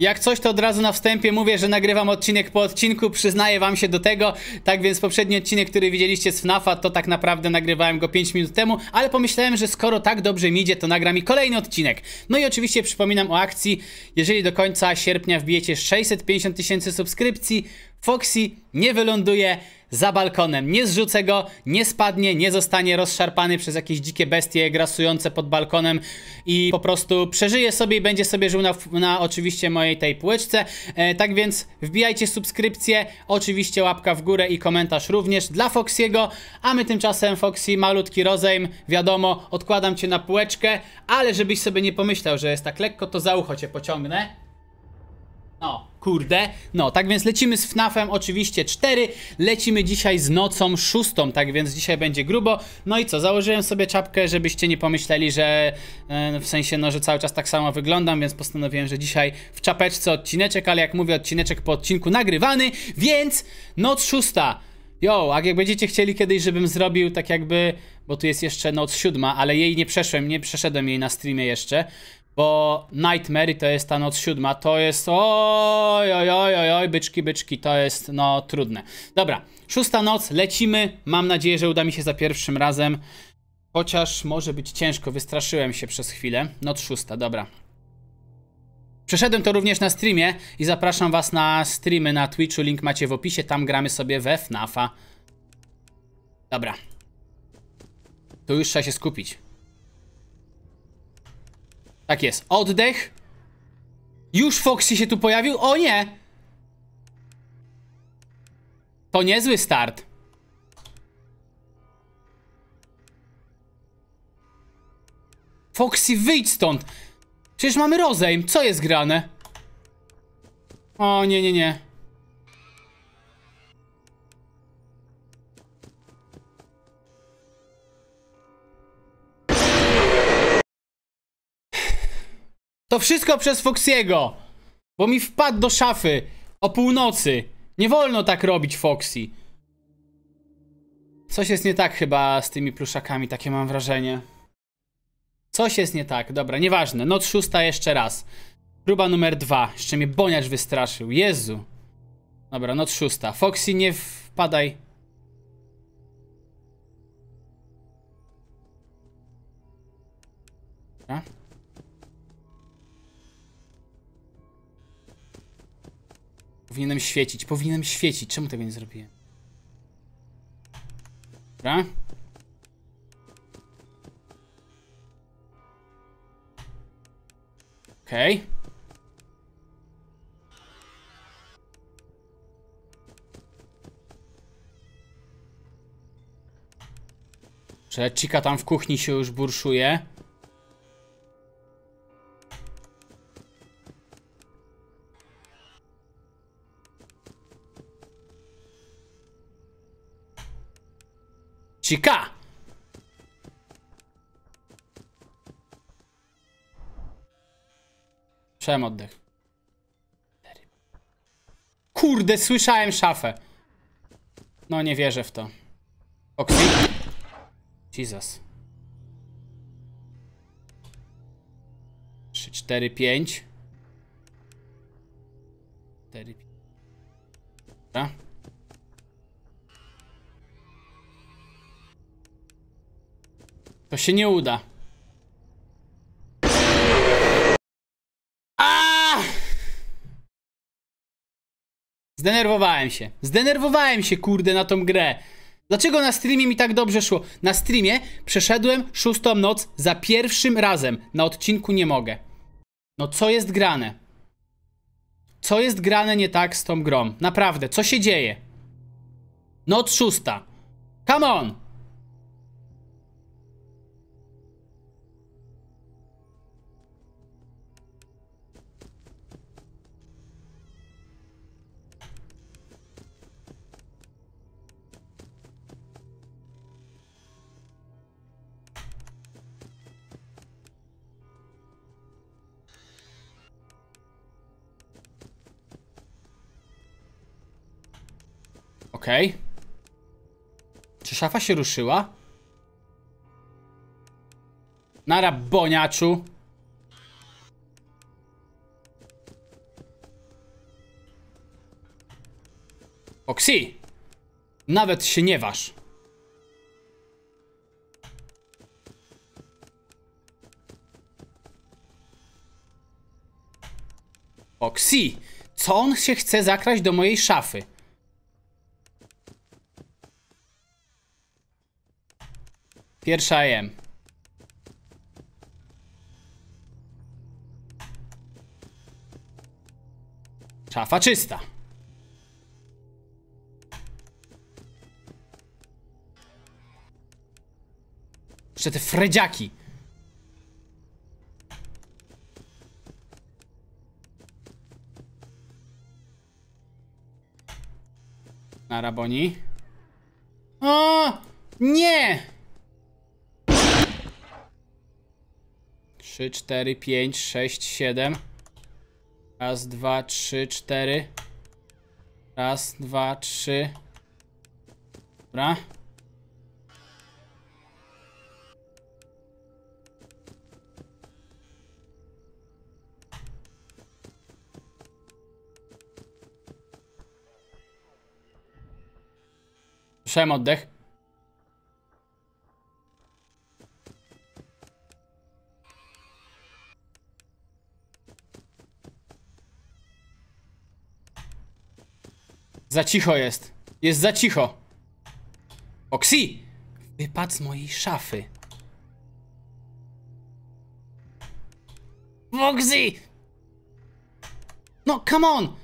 Jak coś, to od razu na wstępie mówię, że nagrywam odcinek po odcinku, przyznaję wam się do tego. Tak więc poprzedni odcinek, który widzieliście z FNAFa, to tak naprawdę nagrywałem go 5 minut temu, ale pomyślałem, że skoro tak dobrze mi idzie, to nagram i kolejny odcinek. No i oczywiście przypominam o akcji, jeżeli do końca sierpnia wbijecie 650 tysięcy subskrypcji, Foxy nie wyląduje za balkonem. Nie zrzucę go, nie spadnie, nie zostanie rozszarpany przez jakieś dzikie bestie grasujące pod balkonem i po prostu przeżyje sobie i będzie sobie żył na, na oczywiście mojej tej półeczce. E, tak więc wbijajcie subskrypcję, oczywiście łapka w górę i komentarz również dla Foxiego, a my tymczasem Foxy, malutki rozejm, wiadomo, odkładam cię na półeczkę, ale żebyś sobie nie pomyślał, że jest tak lekko, to za ucho cię pociągnę. No, kurde. No, tak więc lecimy z FNAFem oczywiście 4. Lecimy dzisiaj z nocą szóstą, tak więc dzisiaj będzie grubo. No i co, założyłem sobie czapkę, żebyście nie pomyśleli, że e, w sensie, no, że cały czas tak samo wyglądam, więc postanowiłem, że dzisiaj w czapeczce odcineczek, ale jak mówię, odcineczek po odcinku nagrywany, więc noc szósta. Jo, a jak będziecie chcieli kiedyś, żebym zrobił tak jakby, bo tu jest jeszcze noc siódma, ale jej nie przeszłem, nie przeszedłem jej na streamie jeszcze, bo Nightmare to jest ta noc siódma, to jest oj, oj, oj, oj, oj, byczki, byczki, to jest no trudne. Dobra, szósta noc, lecimy, mam nadzieję, że uda mi się za pierwszym razem, chociaż może być ciężko, wystraszyłem się przez chwilę. Noc szósta, dobra. Przeszedłem to również na streamie i zapraszam was na streamy na Twitchu, link macie w opisie, tam gramy sobie we FNAFa. Dobra. Tu już trzeba się skupić. Tak jest. Oddech. Już Foxy się tu pojawił? O nie! To niezły start. Foxy, wyjdź stąd! Przecież mamy rozejm. Co jest grane? O, nie, nie, nie. To wszystko przez Foxiego! Bo mi wpadł do szafy o północy. Nie wolno tak robić, Foxy. Coś jest nie tak chyba z tymi pluszakami, takie mam wrażenie. Coś jest nie tak, dobra, nieważne. Noc szósta jeszcze raz. Próba numer dwa. Jeszcze mnie boniacz wystraszył. Jezu. Dobra, noc szósta. Foxy, nie wpadaj. Dobra. Powinienem świecić, powinienem świecić. Czemu tego nie zrobiłem? Dobra. Okej. Okay. Że tam w kuchni się już burszuje. Chica! Przełem oddech. Kurde, słyszałem szafę. No nie wierzę w to. Oxy? Jesus. 3, 4, 5. 4, 5. Dobra. To się nie uda. Zdenerwowałem się. Zdenerwowałem się, kurde, na tą grę. Dlaczego na streamie mi tak dobrze szło? Na streamie przeszedłem szóstą noc za pierwszym razem. Na odcinku nie mogę. No co jest grane? Co jest grane nie tak z tą grą? Naprawdę, co się dzieje? Noc szósta. Come on! Okej. Okay. Czy szafa się ruszyła? Nara, boniaczu. Oksi! Nawet się nie waż. Oksi! Co on się chce zakraść do mojej szafy? Pierwsza AM. Szafa czysta. Jeszcze te fredziaki. Na raboni. O! Nie! 3, 4, 5, 6, 7. Raz, dwa, trzy, cztery. Raz, dwa, trzy. Dobra. Słyszałem oddech. Za cicho jest. Jest za cicho. Oksy! Wypadł z mojej szafy. Foxy! No, come on!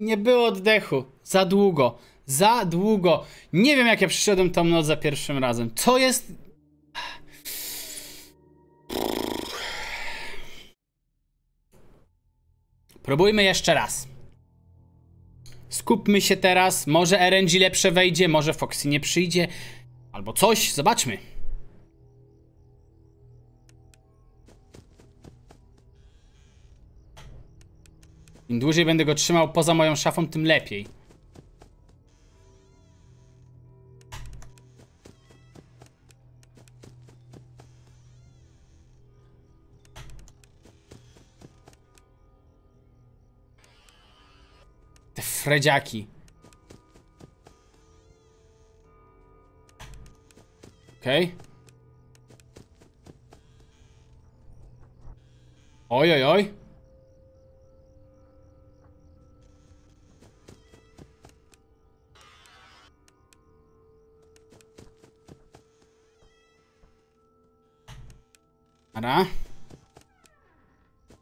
Nie było oddechu. Za długo. Za długo. Nie wiem, jak ja przyszedłem tą noc za pierwszym razem. Co jest... Próbujmy jeszcze raz. Skupmy się teraz. Może RNG lepsze wejdzie, może Foxy nie przyjdzie. Albo coś. Zobaczmy. Im dłużej będę go trzymał poza moją szafą, tym lepiej. Te fredziaki. Okej. Okay. Oj, oj, oj. Dobra.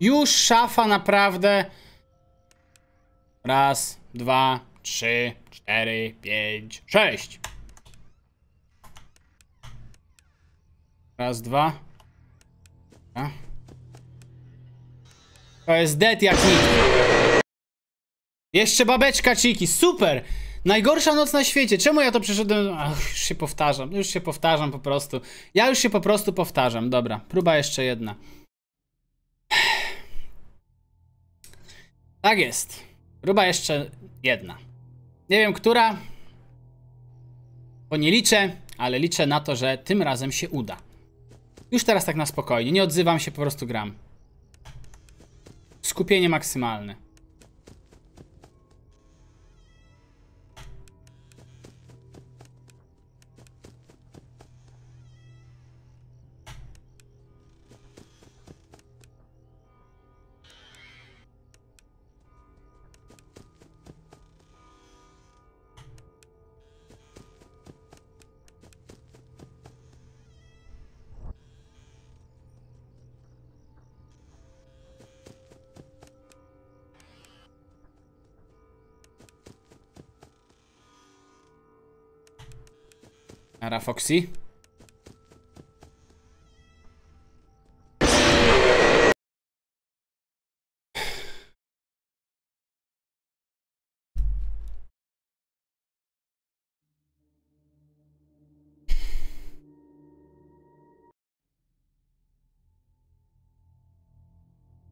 Już szafa naprawdę. Raz, dwa, trzy, cztery, pięć, sześć. Raz, dwa. Dobra. To jest dead jak. Jeszcze babeczka ciki, super! Najgorsza noc na świecie. Czemu ja to przeszedłem? Ach, już się powtarzam, już się powtarzam po prostu. Ja już się po prostu powtarzam. Dobra, próba jeszcze jedna. Tak jest. Próba jeszcze jedna. Nie wiem, która. Bo nie liczę, ale liczę na to, że tym razem się uda. Już teraz tak na spokojnie. Nie odzywam się, po prostu gram. Skupienie maksymalne. Ara Foxy.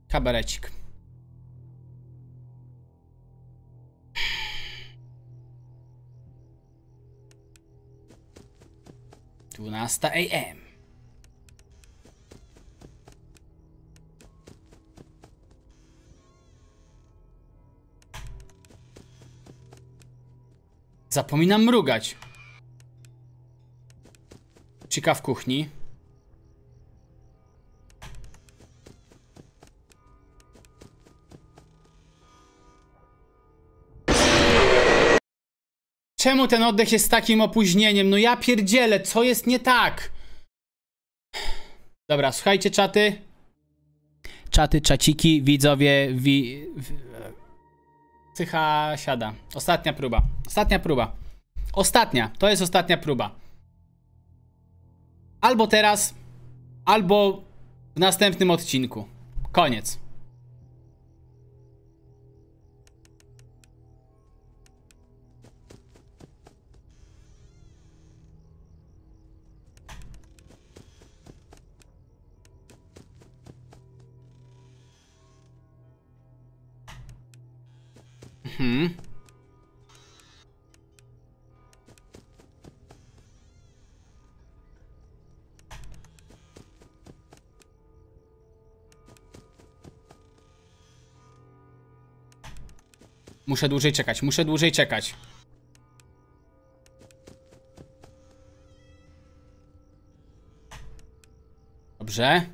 Kabarecik. 12 AM. Zapominam mrugać. Ciekaw kuchni. Czemu ten oddech jest takim opóźnieniem? No ja pierdzielę, co jest nie tak? Dobra, słuchajcie czaty. Czaty, czaciki, widzowie, wi... Cycha siada. Ostatnia próba. Ostatnia próba. Ostatnia. To jest ostatnia próba. Albo teraz, albo w następnym odcinku. Koniec. Mhm. Muszę dłużej czekać, muszę dłużej czekać. Dobrze.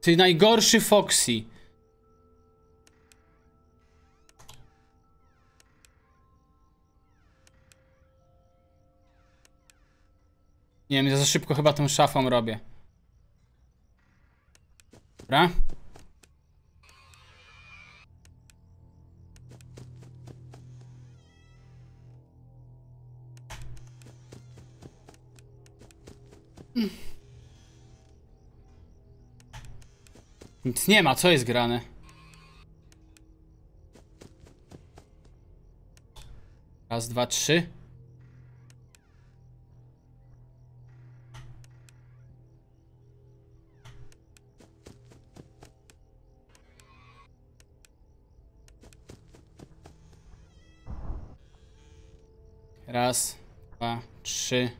Ty najgorszy Foxy. Nie wiem, ja za szybko chyba tą szafą robię. Dobra. Nic nie ma, co jest grane? Raz, dwa, trzy. Raz, dwa, trzy.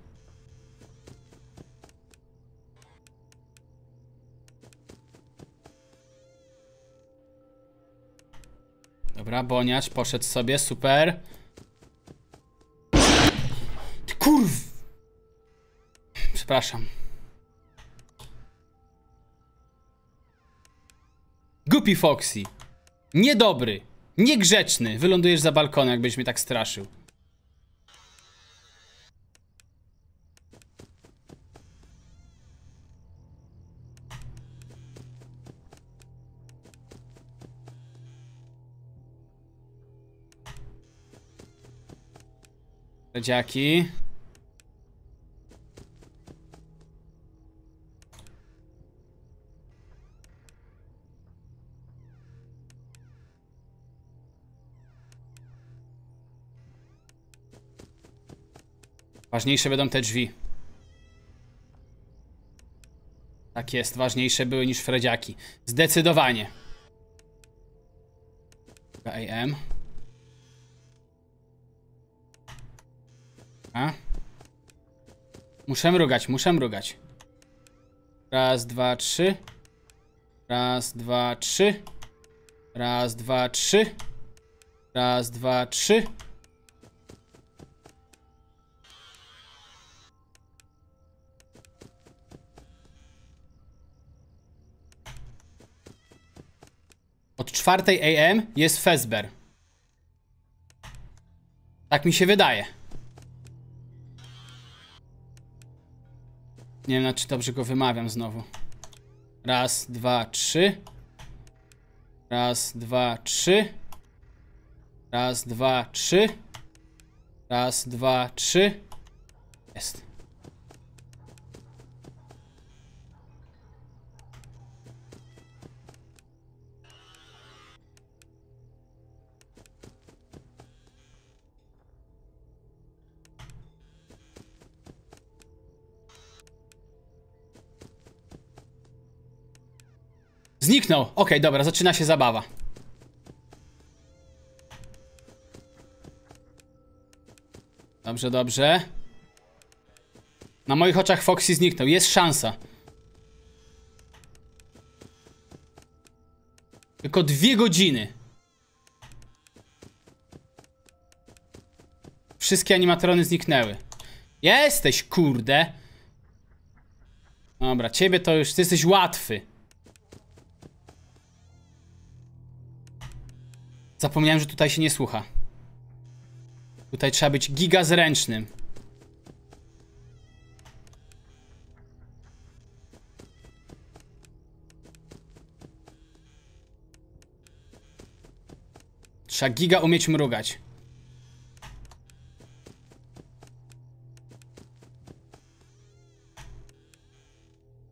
Dobra, boniacz poszedł sobie, super. Ty kurw! Przepraszam. Głupi Foxy. Niedobry. Niegrzeczny. Wylądujesz za balkonem, jakbyś mnie tak straszył. Dziaki. Ważniejsze będą te drzwi. Tak jest, ważniejsze były niż Fredziaki. Zdecydowanie. AM. A? Muszę mrugać, muszę mrugać. Raz, dwa, trzy. Raz, dwa, trzy. Raz, dwa, trzy. Raz, dwa, trzy. Od czwartej AM jest Fezber. Tak mi się wydaje. Nie wiem, czy dobrze go wymawiam znowu. Raz, dwa, trzy. Raz, dwa, trzy. Raz, dwa, trzy. Raz, dwa, trzy. Jest. Zniknął. Okej, dobra, zaczyna się zabawa. Dobrze, dobrze. Na moich oczach Foxy zniknął. Jest szansa. Tylko dwie godziny. Wszystkie animatrony zniknęły. Jesteś, kurde. Dobra, ciebie to już, ty jesteś łatwy. Zapomniałem, że tutaj się nie słucha. Tutaj trzeba być giga zręcznym. Trzeba giga umieć mrugać.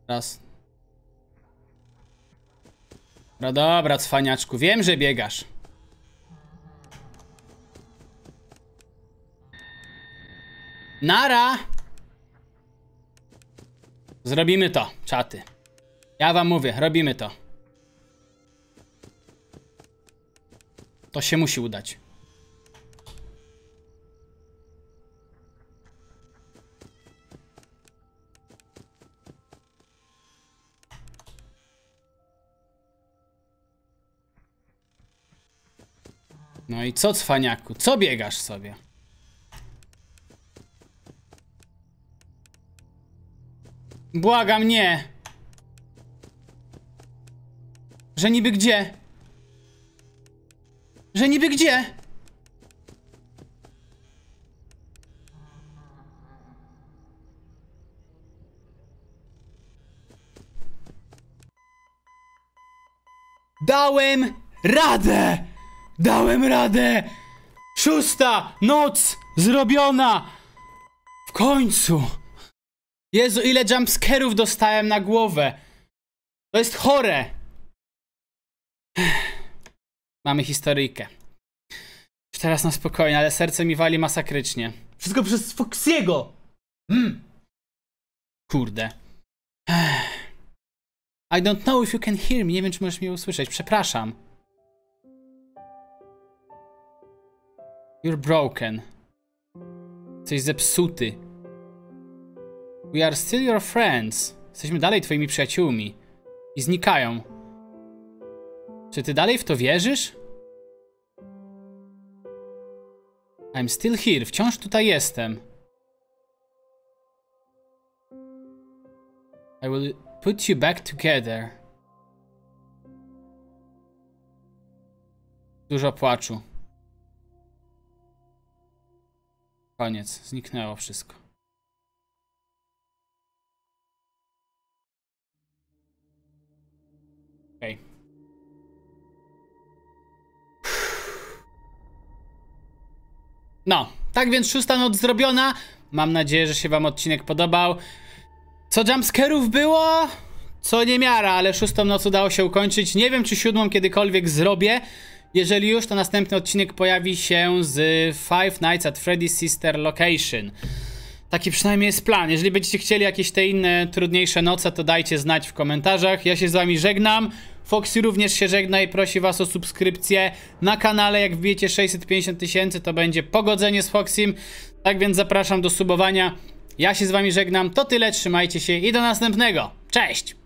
Raz. No dobra, cwaniaczku, wiem, że biegasz. Nara! Zrobimy to, czaty. Ja wam mówię, robimy to. To się musi udać. No i co, cwaniaku? Co biegasz sobie? Błagam, nie! Że niby gdzie? Że niby gdzie? Dałem radę! Dałem radę! Szósta noc zrobiona! W końcu! Jezu, ile jumpscarów dostałem na głowę! To jest chore! Mamy historyjkę. Już teraz na spokojnie, ale serce mi wali masakrycznie. Wszystko przez Foxiego! Mm. Kurde. I don't know if you can hear me. Nie wiem, czy możesz mnie usłyszeć. Przepraszam. You're broken. Jesteś zepsuty. We are still your friends. Jesteśmy dalej twoimi przyjaciółmi. I znikają. Czy ty dalej w to wierzysz? I'm still here. Wciąż tutaj jestem. I will put you back together. Dużo płaczu. Koniec. Zniknęło wszystko. No, tak więc szósta noc zrobiona. Mam nadzieję, że się wam odcinek podobał. Co jumpscarów było? Co nie miara, ale szóstą noc udało się ukończyć. Nie wiem, czy siódmą kiedykolwiek zrobię. Jeżeli już, to następny odcinek pojawi się z Five Nights at Freddy's Sister Location. Taki przynajmniej jest plan. Jeżeli będziecie chcieli jakieś te inne, trudniejsze noce, to dajcie znać w komentarzach. Ja się z wami żegnam. Foxy również się żegna i prosi was o subskrypcję na kanale. Jak wbijecie 650 tysięcy, to będzie pogodzenie z Foxym. Tak więc zapraszam do subowania. Ja się z wami żegnam. To tyle, trzymajcie się i do następnego. Cześć!